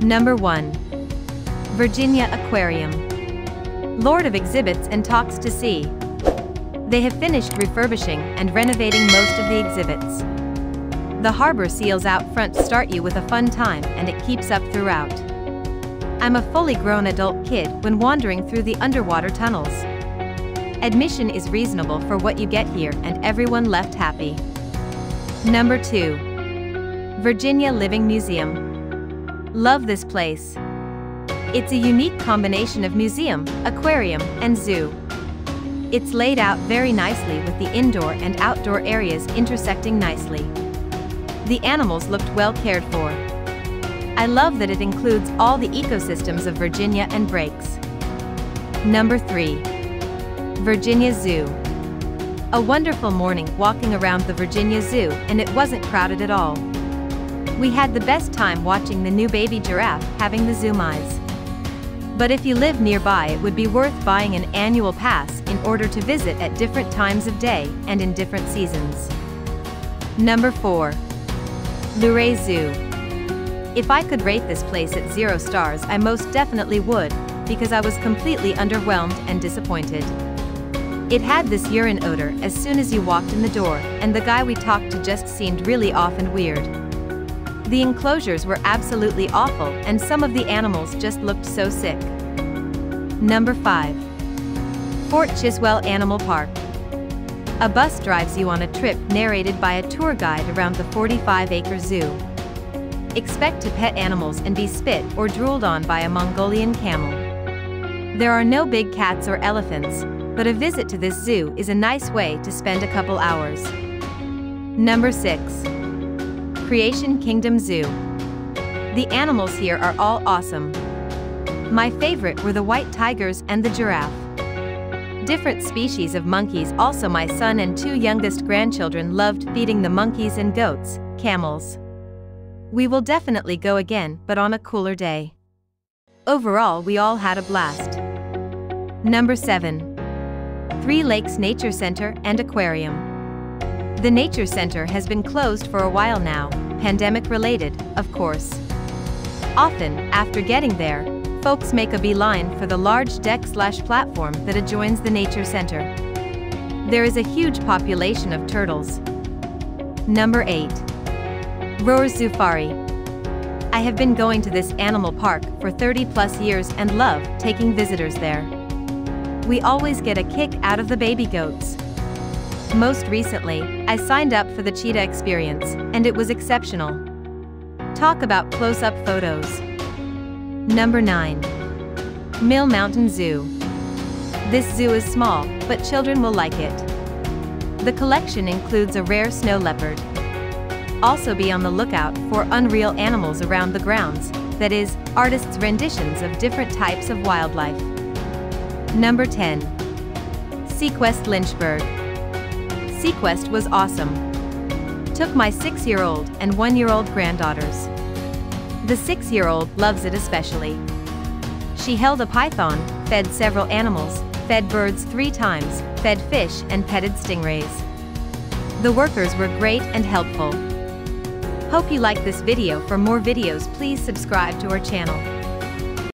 Number 1. Virginia Aquarium. Lord of exhibits and talks to see. They have finished refurbishing and renovating most of the exhibits. The harbor seals out front start you with a fun time and it keeps up throughout. I'm a fully grown adult kid when wandering through the underwater tunnels. Admission is reasonable for what you get here and everyone left happy. Number 2. Virginia Living Museum. Love this place. It's a unique combination of museum, aquarium, and zoo. It's laid out very nicely with the indoor and outdoor areas intersecting nicely. The animals looked well cared for. I love that it includes all the ecosystems of Virginia and breaks. Number 3. Virginia Zoo. A wonderful morning walking around the Virginia Zoo and it wasn't crowded at all. We had the best time watching the new baby giraffe having the zoom eyes. But if you live nearby it would be worth buying an annual pass in order to visit at different times of day and in different seasons. Number 4. Luray Zoo. If I could rate this place at 0 stars I most definitely would, because I was completely underwhelmed and disappointed. It had this urine odor as soon as you walked in the door, and the guy we talked to just seemed really off and weird. The enclosures were absolutely awful and some of the animals just looked so sick. Number 5. Fort Chiswell Animal Park. A bus drives you on a trip narrated by a tour guide around the 45-acre zoo. Expect to pet animals and be spit or drooled on by a Mongolian camel. There are no big cats or elephants, but a visit to this zoo is a nice way to spend a couple hours. Number 6. Creation Kingdom Zoo. The animals here are all awesome. My favorite were the white tigers and the giraffe. Different species of monkeys also my son and two youngest grandchildren loved feeding the monkeys and goats, camels. We will definitely go again but on a cooler day. Overall we all had a blast. Number 7. Three Lakes Nature Center and Aquarium. The Nature Center has been closed for a while now, pandemic related, of course. Often, after getting there, folks make a beeline for the large deck slash platform that adjoins the Nature Center. There is a huge population of turtles. Number 8. Roer Zoofari. I have been going to this animal park for 30 plus years and love taking visitors there. We always get a kick out of the baby goats. Most recently, I signed up for the cheetah experience, and it was exceptional. Talk about close-up photos. Number 9. Mill Mountain Zoo. This zoo is small, but children will like it. The collection includes a rare snow leopard. Also be on the lookout for unreal animals around the grounds, that is, artists' renditions of different types of wildlife. Number 10. Seaquest Lynchburg. Seaquest was awesome. Took my 6-year-old and 1-year-old granddaughters. The 6-year-old loves it especially. She held a python, fed several animals, fed birds three times, fed fish and petted stingrays. The workers were great and helpful. Hope you like this video for more videos please subscribe to our channel.